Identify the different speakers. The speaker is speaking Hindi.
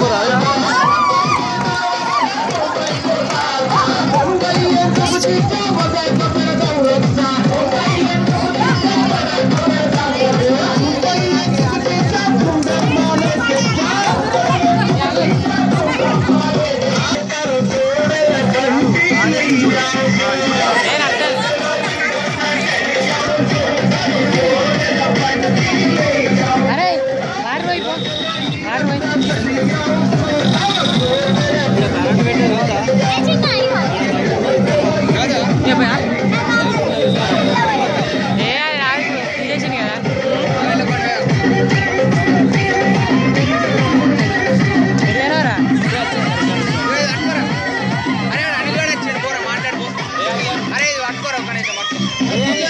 Speaker 1: Yeah. Yeah.